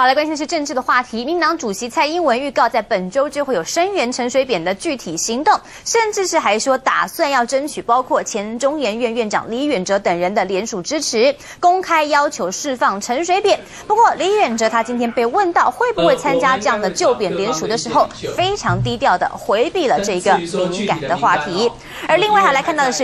好，来关心的是政治的话题。民党主席蔡英文预告，在本周就会有声援陈水扁的具体行动，甚至是还说打算要争取包括前中研院院长李远哲等人的联署支持，公开要求释放陈水扁。不过，李远哲他今天被问到会不会参加这样的救扁联署的时候，非常低调的回避了这个敏感的话题。而另外还来看到的是。